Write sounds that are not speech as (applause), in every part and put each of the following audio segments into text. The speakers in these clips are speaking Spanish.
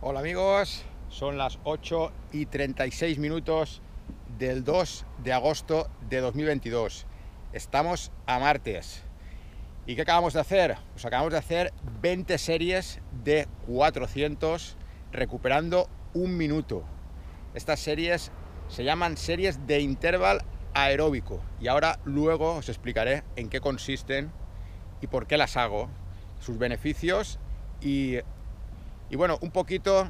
Hola amigos, son las 8 y 36 minutos del 2 de agosto de 2022. Estamos a martes. ¿Y qué acabamos de hacer? Pues acabamos de hacer 20 series de 400 recuperando un minuto. Estas series se llaman series de interval aeróbico y ahora luego os explicaré en qué consisten y por qué las hago, sus beneficios y, y bueno, un poquito,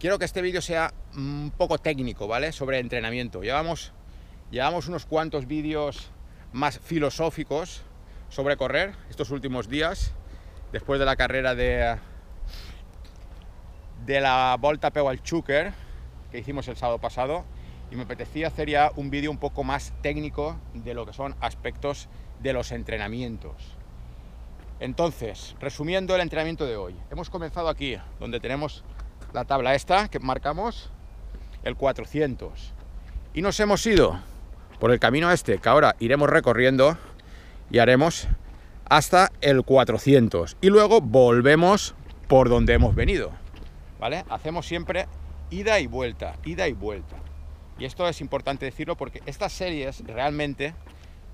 quiero que este vídeo sea un poco técnico, ¿vale? Sobre entrenamiento. Llevamos, llevamos unos cuantos vídeos más filosóficos sobre correr estos últimos días, después de la carrera de, de la Volta Peu al Chúquer, que hicimos el sábado pasado, y me apetecía hacer ya un vídeo un poco más técnico de lo que son aspectos de los entrenamientos. Entonces, resumiendo el entrenamiento de hoy, hemos comenzado aquí, donde tenemos la tabla esta que marcamos, el 400, y nos hemos ido por el camino este que ahora iremos recorriendo y haremos hasta el 400 y luego volvemos por donde hemos venido, ¿vale? Hacemos siempre ida y vuelta, ida y vuelta. Y esto es importante decirlo porque estas series realmente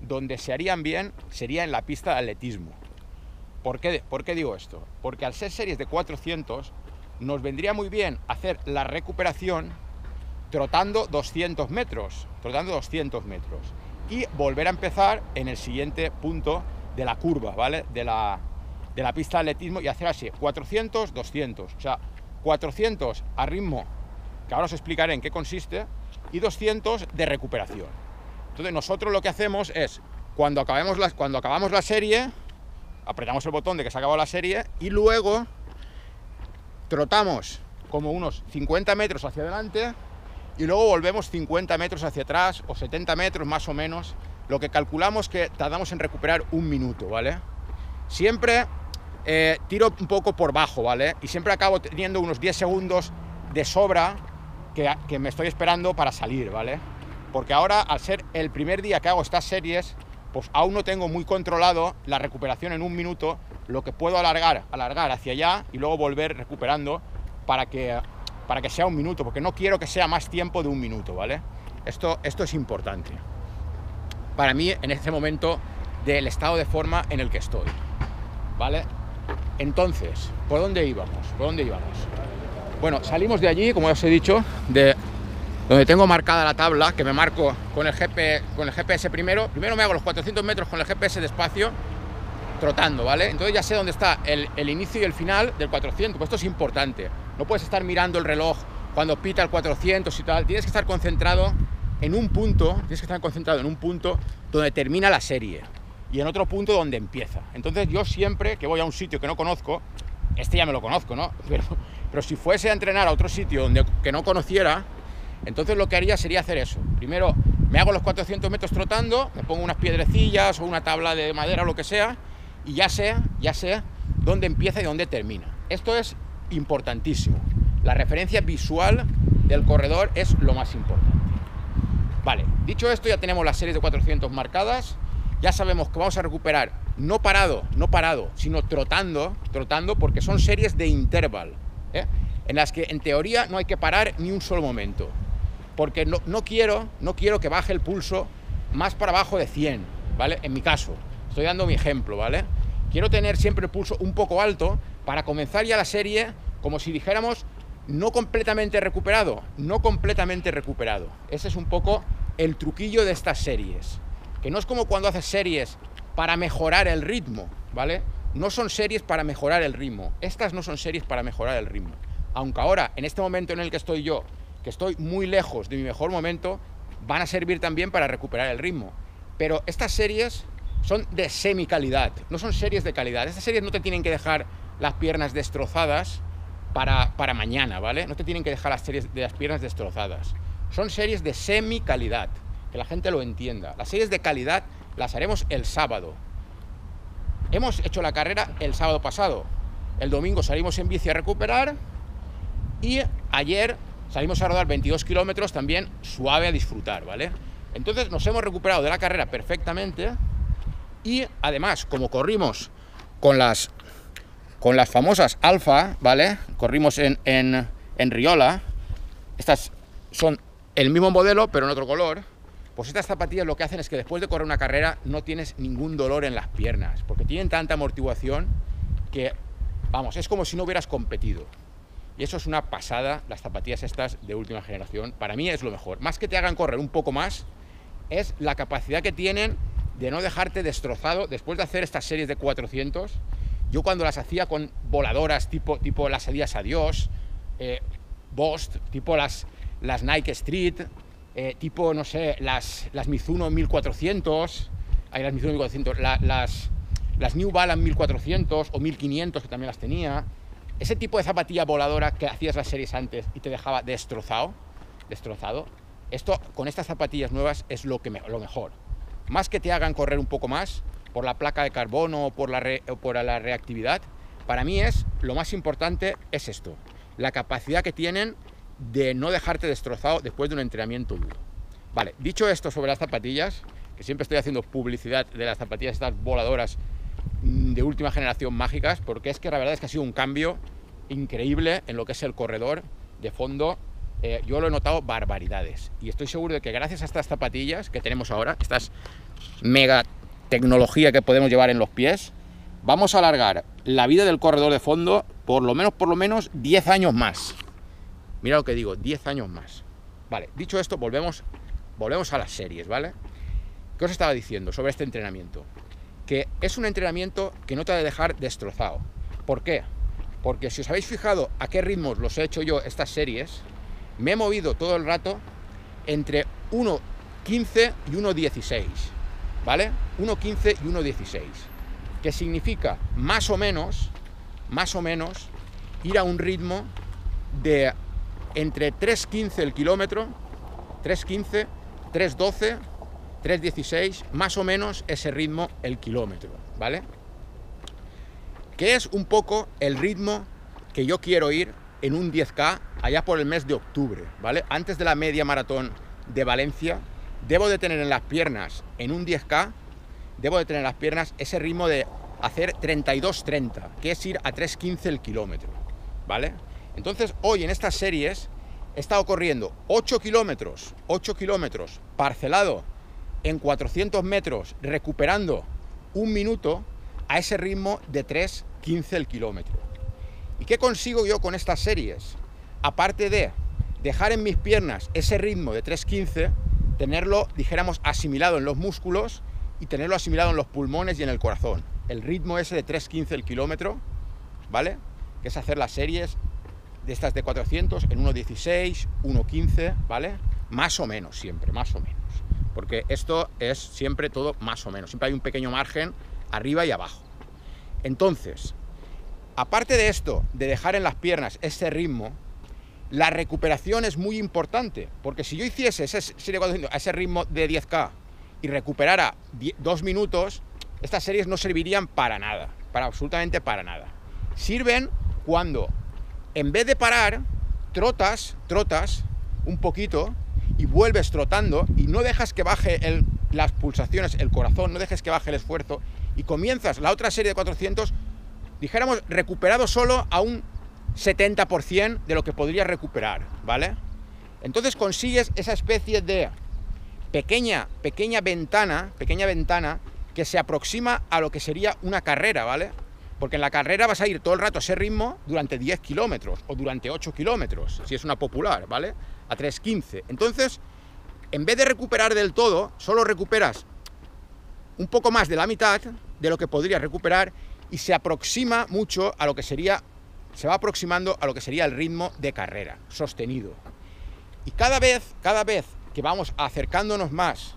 donde se harían bien sería en la pista de atletismo. ¿Por qué, ¿Por qué digo esto? Porque al ser series de 400 nos vendría muy bien hacer la recuperación trotando 200 metros, trotando 200 metros y volver a empezar en el siguiente punto de la curva, ¿vale? De la, pista de atletismo y hacer así, 400, 200, o sea, 400 a ritmo, que ahora os explicaré en qué consiste, y 200 de recuperación. Entonces nosotros lo que hacemos es, cuando, acabemos cuando acabamos la serie, apretamos el botón de que se ha acabado la serie y luego trotamos como unos 50 metros hacia adelante y luego volvemos 50 metros hacia atrás o 70 metros más o menos, lo que calculamos que tardamos en recuperar un minuto, ¿vale? Siempre eh, tiro un poco por bajo, ¿vale? Y siempre acabo teniendo unos 10 segundos de sobra que, que me estoy esperando para salir, ¿vale? Porque ahora, al ser el primer día que hago estas series, pues aún no tengo muy controlado la recuperación en un minuto, lo que puedo alargar, alargar hacia allá y luego volver recuperando para que para que sea un minuto, porque no quiero que sea más tiempo de un minuto, ¿vale? Esto, esto es importante. Para mí, en este momento del estado de forma en el que estoy, ¿vale? Entonces, ¿por dónde íbamos? ¿Por dónde íbamos? Bueno, salimos de allí, como os he dicho, de donde tengo marcada la tabla, que me marco con el, GP, con el GPS primero. Primero me hago los 400 metros con el GPS despacio, trotando, ¿vale? Entonces ya sé dónde está el, el inicio y el final del 400, pues esto es importante. No puedes estar mirando el reloj cuando pita el 400 y tal. Tienes que estar concentrado en un punto, tienes que estar concentrado en un punto donde termina la serie y en otro punto donde empieza. Entonces yo siempre que voy a un sitio que no conozco, este ya me lo conozco, ¿no? (laughs) Pero, pero si fuese a entrenar a otro sitio donde, que no conociera, entonces lo que haría sería hacer eso. Primero me hago los 400 metros trotando, me pongo unas piedrecillas o una tabla de madera o lo que sea, y ya sé, ya sé dónde empieza y dónde termina. Esto es importantísimo. La referencia visual del corredor es lo más importante. Vale, dicho esto ya tenemos las series de 400 marcadas, ya sabemos que vamos a recuperar no parado, no parado, sino trotando, trotando porque son series de interval, ¿eh? en las que en teoría no hay que parar ni un solo momento, porque no, no, quiero, no quiero que baje el pulso más para abajo de 100, ¿vale? En mi caso, estoy dando mi ejemplo, ¿vale? Quiero tener siempre el pulso un poco alto para comenzar ya la serie como si dijéramos no completamente recuperado, no completamente recuperado. Ese es un poco el truquillo de estas series, que no es como cuando haces series para mejorar el ritmo, ¿vale? No son series para mejorar el ritmo, estas no son series para mejorar el ritmo. Aunque ahora, en este momento en el que estoy yo, que estoy muy lejos de mi mejor momento, van a servir también para recuperar el ritmo. Pero estas series son de semi calidad, no son series de calidad. Estas series no te tienen que dejar las piernas destrozadas para, para mañana, ¿vale? No te tienen que dejar las series de las piernas destrozadas. Son series de semi calidad, que la gente lo entienda. Las series de calidad las haremos el sábado. Hemos hecho la carrera el sábado pasado. El domingo salimos en bici a recuperar y ayer salimos a rodar 22 kilómetros también suave a disfrutar, ¿vale? Entonces nos hemos recuperado de la carrera perfectamente y además, como corrimos con las con las famosas alfa, ¿vale? Corrimos en, en, en Riola. Estas son el mismo modelo, pero en otro color. Pues estas zapatillas lo que hacen es que después de correr una carrera no tienes ningún dolor en las piernas, porque tienen tanta amortiguación que, vamos, es como si no hubieras competido. Y eso es una pasada, las zapatillas estas de última generación. Para mí es lo mejor. Más que te hagan correr un poco más, es la capacidad que tienen de no dejarte destrozado después de hacer estas series de 400. Yo cuando las hacía con voladoras tipo, tipo las Adidas Adiós, eh, Bost, tipo las, las Nike Street, eh, tipo, no sé, las, las Mizuno 1400, hay las Mizuno 1400, las, las New Balance 1400 o 1500 que también las tenía, ese tipo de zapatilla voladora que hacías las series antes y te dejaba destrozado, destrozado, esto con estas zapatillas nuevas es lo, que lo mejor. Más que te hagan correr un poco más por la placa de carbono o por la, o por la reactividad, para mí es lo más importante es esto, la capacidad que tienen de no dejarte destrozado después de un entrenamiento duro. Vale, dicho esto sobre las zapatillas, que siempre estoy haciendo publicidad de las zapatillas estas voladoras de última generación mágicas, porque es que la verdad es que ha sido un cambio increíble en lo que es el corredor de fondo. Eh, yo lo he notado barbaridades y estoy seguro de que gracias a estas zapatillas que tenemos ahora, estas mega tecnología que podemos llevar en los pies, vamos a alargar la vida del corredor de fondo por lo menos, por lo menos 10 años más. Mira lo que digo, 10 años más. Vale, dicho esto, volvemos, volvemos a las series, ¿vale? ¿Qué os estaba diciendo sobre este entrenamiento? Que es un entrenamiento que no te ha de dejar destrozado. ¿Por qué? Porque si os habéis fijado a qué ritmos los he hecho yo estas series, me he movido todo el rato entre 1.15 y 1.16, ¿vale? 1.15 y 1.16, que significa más o menos, más o menos, ir a un ritmo de entre 3.15 el kilómetro, 3.15, 3.12, 3.16, más o menos ese ritmo el kilómetro, ¿vale? Que es un poco el ritmo que yo quiero ir en un 10K allá por el mes de octubre, ¿vale? Antes de la media maratón de Valencia, debo de tener en las piernas, en un 10K, debo de tener en las piernas ese ritmo de hacer 32-30, que es ir a 3.15 el kilómetro, ¿vale? Entonces, hoy en estas series he estado corriendo 8 kilómetros, 8 kilómetros parcelado en 400 metros, recuperando un minuto a ese ritmo de 3.15 el kilómetro. ¿Y qué consigo yo con estas series? Aparte de dejar en mis piernas ese ritmo de 3.15, tenerlo, dijéramos, asimilado en los músculos y tenerlo asimilado en los pulmones y en el corazón. El ritmo ese de 3.15 el kilómetro, ¿vale? Que es hacer las series de estas de 400 en 1.16, 1.15, ¿vale? Más o menos siempre, más o menos. Porque esto es siempre todo más o menos. Siempre hay un pequeño margen arriba y abajo. Entonces, aparte de esto, de dejar en las piernas ese ritmo, la recuperación es muy importante. Porque si yo hiciese ese, ese ritmo de 10K y recuperara dos minutos, estas series no servirían para nada. Para absolutamente para nada. Sirven cuando en vez de parar, trotas, trotas un poquito y vuelves trotando y no dejas que baje las pulsaciones, el corazón, no dejes que baje el esfuerzo y comienzas la otra serie de 400, dijéramos, recuperado solo a un 70% de lo que podrías recuperar, ¿vale? Entonces consigues esa especie de pequeña, pequeña ventana, pequeña ventana que se aproxima a lo que sería una carrera, ¿vale? Porque en la carrera vas a ir todo el rato a ese ritmo durante 10 kilómetros o durante 8 kilómetros, si es una popular, ¿vale? A 3.15. Entonces, en vez de recuperar del todo, solo recuperas un poco más de la mitad de lo que podrías recuperar y se aproxima mucho a lo que sería, se va aproximando a lo que sería el ritmo de carrera, sostenido. Y cada vez, cada vez que vamos acercándonos más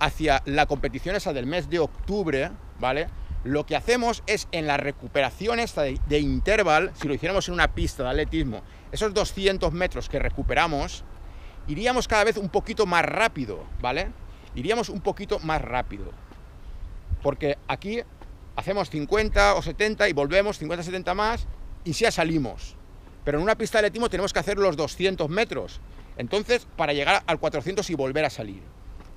hacia la competición esa del mes de octubre, ¿vale? Lo que hacemos es en la recuperación esta de, interval, si lo hiciéramos en una pista de atletismo, esos 200 metros que recuperamos, iríamos cada vez un poquito más rápido, ¿vale? Iríamos un poquito más rápido. Porque aquí hacemos 50 o 70 y volvemos 50 o 70 más y ya salimos. Pero en una pista de atletismo tenemos que hacer los 200 metros. Entonces, para llegar al 400 y volver a salir.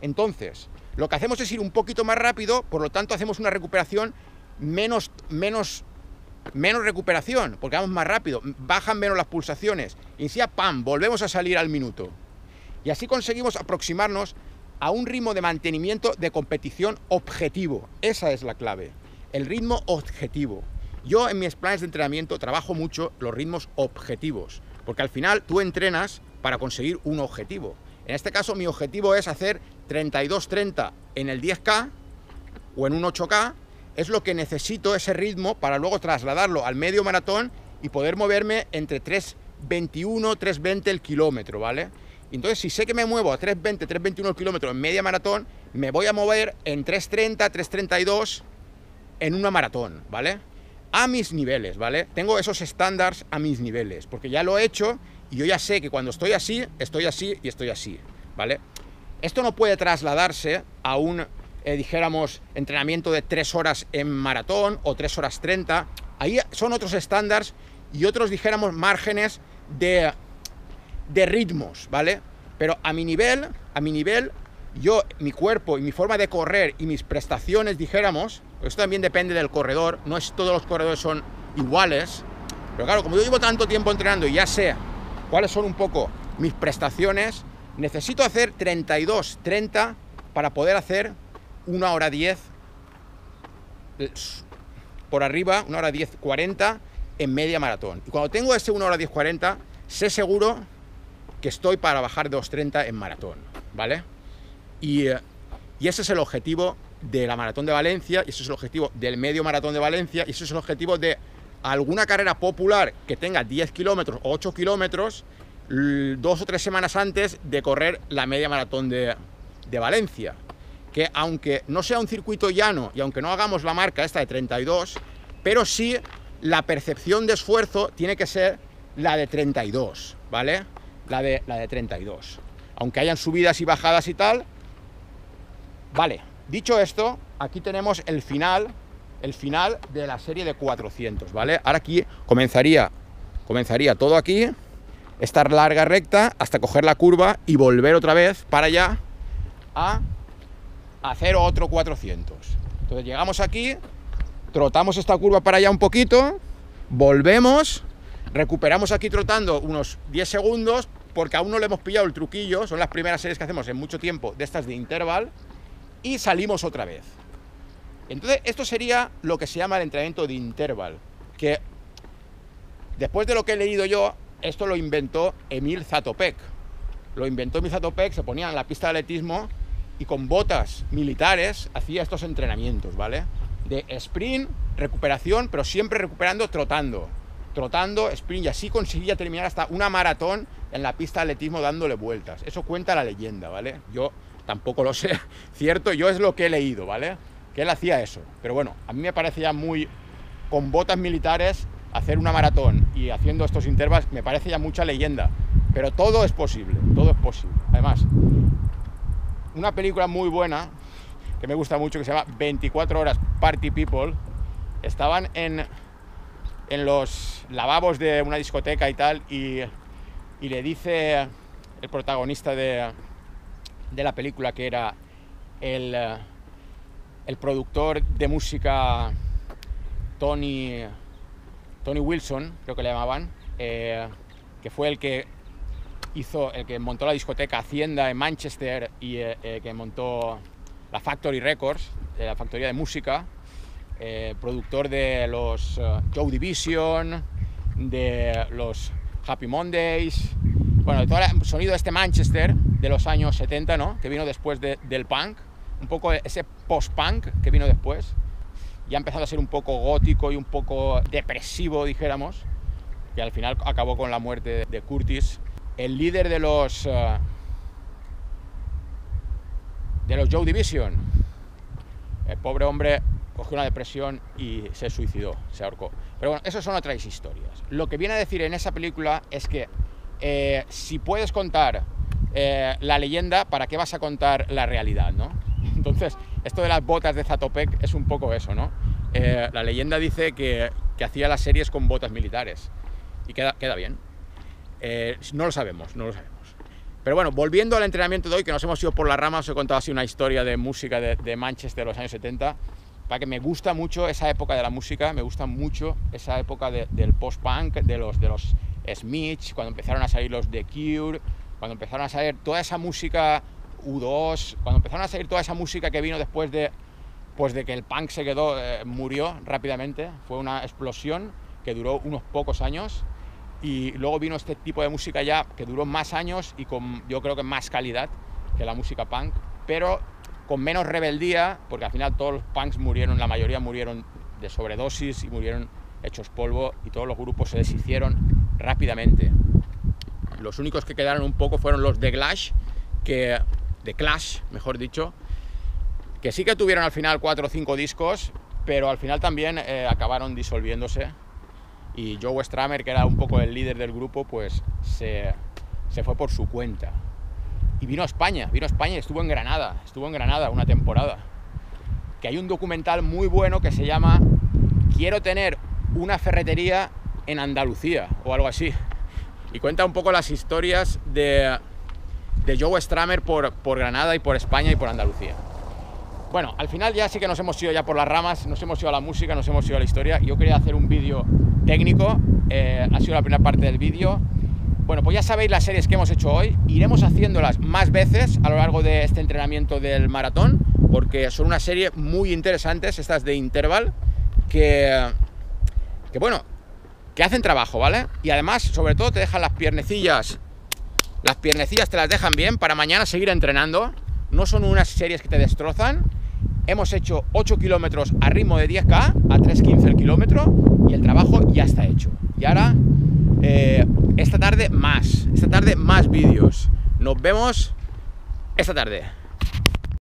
Entonces, lo que hacemos es ir un poquito más rápido, por lo tanto hacemos una recuperación menos, menos menos recuperación, porque vamos más rápido, bajan menos las pulsaciones, y ya ¡pam!, volvemos a salir al minuto. Y así conseguimos aproximarnos a un ritmo de mantenimiento de competición objetivo. Esa es la clave, el ritmo objetivo. Yo en mis planes de entrenamiento trabajo mucho los ritmos objetivos, porque al final tú entrenas para conseguir un objetivo. En este caso mi objetivo es hacer 32-30 en el 10K o en un 8K, es lo que necesito ese ritmo para luego trasladarlo al medio maratón y poder moverme entre 3.21, 3.20 el kilómetro, ¿vale? Entonces, si sé que me muevo a 3.20, 3.21 el kilómetro en media maratón, me voy a mover en 3.30, 3.32 en una maratón, ¿vale? A mis niveles, ¿vale? Tengo esos estándares a mis niveles, porque ya lo he hecho y yo ya sé que cuando estoy así, estoy así y estoy así, ¿vale? Esto no puede trasladarse a un, eh, dijéramos, entrenamiento de 3 horas en maratón o 3 horas 30. Ahí son otros estándares y otros, dijéramos, márgenes de, de ritmos, ¿vale? Pero a mi nivel, a mi nivel, yo, mi cuerpo y mi forma de correr y mis prestaciones, dijéramos, esto también depende del corredor, no es todos los corredores son iguales, pero claro, como yo llevo tanto tiempo entrenando y ya sé cuáles son un poco mis prestaciones, necesito hacer 32, 30 para poder hacer una hora 10 por arriba, una hora 10, 40 en media maratón. Y cuando tengo ese 1 hora 10, 40, sé seguro que estoy para bajar 2.30 en maratón, ¿vale? Y, y ese es el objetivo de la maratón de Valencia, y ese es el objetivo del medio maratón de Valencia, y ese es el objetivo de alguna carrera popular que tenga 10 kilómetros o 8 kilómetros dos o tres semanas antes de correr la media maratón de, de, Valencia. Que aunque no sea un circuito llano y aunque no hagamos la marca esta de 32, pero sí la percepción de esfuerzo tiene que ser la de 32, ¿vale? La de, la de 32. Aunque hayan subidas y bajadas y tal. Vale, dicho esto, aquí tenemos el final el final de la serie de 400, ¿vale? Ahora aquí comenzaría, comenzaría todo aquí, estar larga recta hasta coger la curva y volver otra vez para allá a hacer otro 400. Entonces llegamos aquí, trotamos esta curva para allá un poquito, volvemos, recuperamos aquí trotando unos 10 segundos, porque aún no le hemos pillado el truquillo, son las primeras series que hacemos en mucho tiempo de estas de interval, y salimos otra vez. Entonces, esto sería lo que se llama el entrenamiento de interval, que después de lo que he leído yo, esto lo inventó Emil Zatopek. Lo inventó Emil Zatopek, se ponía en la pista de atletismo y con botas militares hacía estos entrenamientos, ¿vale? De sprint, recuperación, pero siempre recuperando trotando. Trotando, sprint, y así conseguía terminar hasta una maratón en la pista de atletismo dándole vueltas. Eso cuenta la leyenda, ¿vale? Yo tampoco lo sé, (laughs) cierto, yo es lo que he leído, ¿vale? Que él hacía eso. Pero bueno, a mí me parecía muy, con botas militares, hacer una maratón y haciendo estos intervalos, me parece ya mucha leyenda. Pero todo es posible, todo es posible. Además, una película muy buena, que me gusta mucho, que se llama 24 horas Party People, estaban en, en los lavabos de una discoteca y tal, y, y le dice el protagonista de, de la película que era el el productor de música Tony, Tony Wilson, creo que le llamaban, eh, que fue el que hizo, el que montó la discoteca Hacienda en Manchester y eh, eh, que montó la Factory Records, la factoría de música, productor de los Joe Division, de los Happy Mondays, bueno, de todo el sonido de este Manchester de los años 70, ¿no? Que vino después del punk un poco ese post-punk que vino después, ya empezado a ser un poco gótico y un poco depresivo, dijéramos, que al final acabó con la muerte de Curtis. El líder de los, eh, de los Joe Division, el pobre hombre cogió una depresión y se suicidó, se ahorcó. Pero bueno, esas son otras historias. Lo que viene a decir en esa película es que eh, si puedes contar eh, la leyenda, ¿para qué vas a contar la realidad? ¿no? Entonces, esto de las botas de Zatopek es un poco eso, ¿no? Eh, la leyenda dice que, hacía las series con botas militares y queda, queda bien. Eh, no lo sabemos, no lo sabemos. Pero bueno, volviendo al entrenamiento de hoy, que nos hemos ido por la rama, os he contado así una historia de música de, Manchester de los años 70. para que me gusta mucho esa época de la música, me gusta mucho esa época del post-punk, de los, de los Smiths, cuando empezaron a salir los The Cure, cuando empezaron a salir toda esa música U2, cuando empezaron a salir toda esa música que vino después de, pues de que el punk se quedó, eh, murió rápidamente, fue una explosión que duró unos pocos años y luego vino este tipo de música ya que duró más años y con yo creo que más calidad que la música punk, pero con menos rebeldía, porque al final todos los punks murieron, la mayoría murieron de sobredosis y murieron hechos polvo y todos los grupos se deshicieron rápidamente. Los únicos que quedaron un poco fueron los de Clash, que de Clash, mejor dicho, que sí que tuvieron al final cuatro o cinco discos, pero al final también eh, acabaron disolviéndose. Y Joe Stramer, que era un poco el líder del grupo, pues se, se fue por su cuenta. Y vino a España, vino a España y estuvo en Granada, estuvo en Granada una temporada. Que hay un documental muy bueno que se llama Quiero tener una ferretería en Andalucía o algo así. Y cuenta un poco las historias de, de Joe Stramer por, por Granada y por España y por Andalucía. Bueno, al final ya sí que nos hemos ido ya por las ramas, nos hemos ido a la música, nos hemos ido a la historia. Yo quería hacer un vídeo técnico, eh, ha sido la primera parte del vídeo. Bueno, pues ya sabéis las series que hemos hecho hoy, iremos haciéndolas más veces a lo largo de este entrenamiento del maratón, porque son una serie muy interesantes, estas de interval, que, que bueno, que hacen trabajo, ¿vale? Y además, sobre todo, te dejan las piernecillas, las piernecillas te las dejan bien para mañana seguir entrenando. No son unas series que te destrozan. Hemos hecho 8 kilómetros a ritmo de 10K, a 3.15 el kilómetro, y el trabajo ya está hecho. Y ahora, eh, esta tarde más, esta tarde más vídeos. Nos vemos esta tarde.